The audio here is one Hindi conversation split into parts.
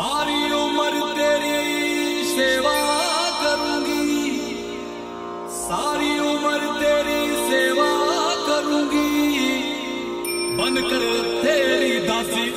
सारी उम्र तेरी सेवा करूँगी। सारी उम्र तेरी सेवा करूँगी। बनकर तेरी दासी।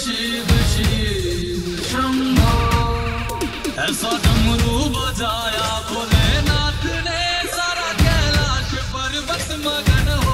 बशीर शीर शंभो ऐसा डमरू बजाया भोलेनाथ ने सारा कैलाश पर्वत मगन हो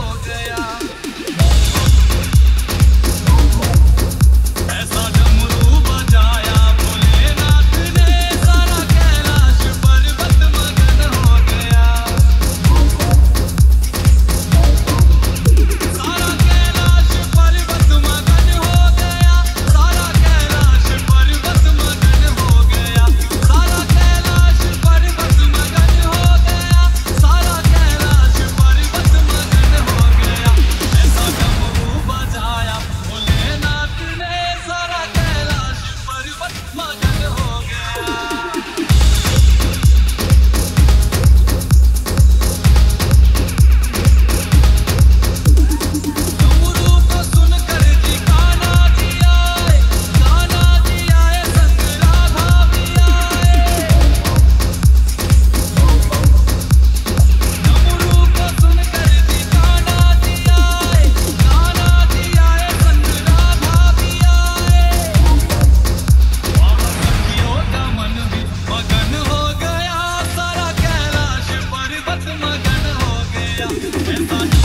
Yeah.